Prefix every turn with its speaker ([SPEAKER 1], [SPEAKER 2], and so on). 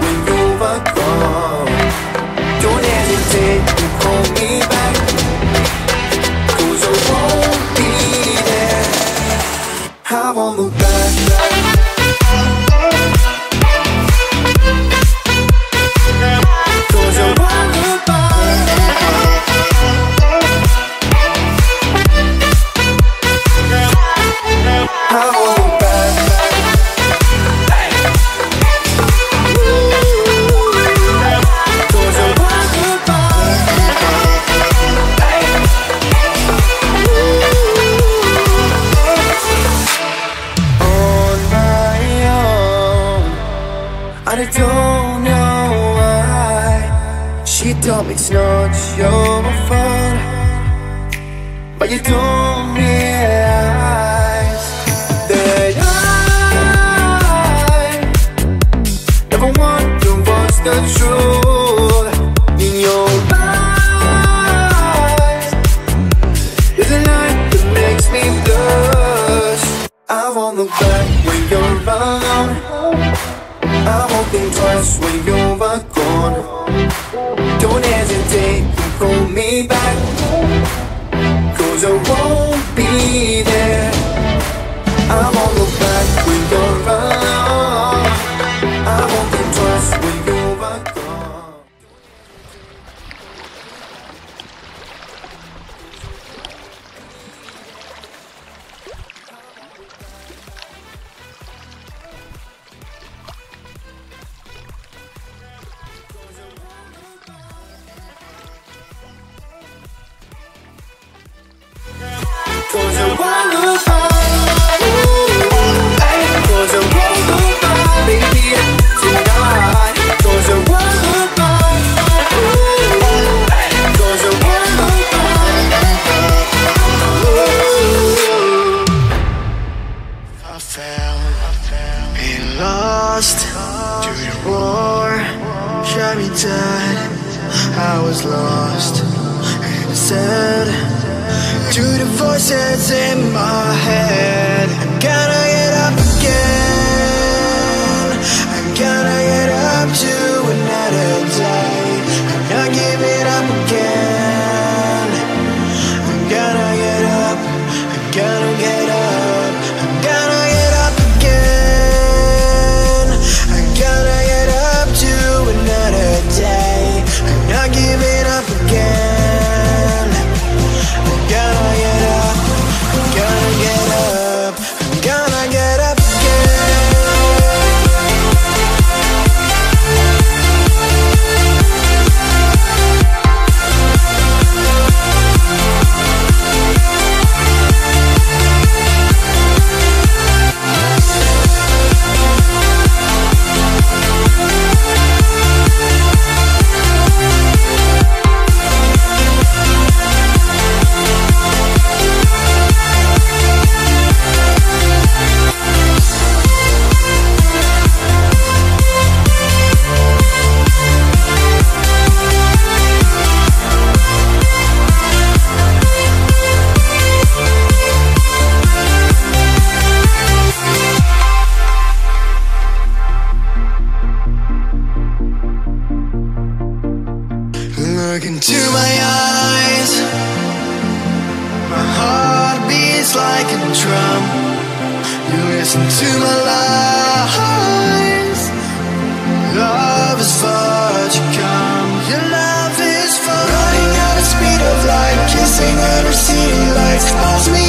[SPEAKER 1] When you're gone. Don't hesitate to call me back, cause I won't be there. I won't look back. And I don't know why. She told me it's not your fault, but you don't realize that I never wonder what's the truth when you're gone. Don't hesitate to call me back. Cause I won't be there. I won't look
[SPEAKER 2] Into my eyes. My heart beats like a drum. You listen to my lies. Love is far to come. Your love is far. Running at the speed of light, kissing under city lights. Calls me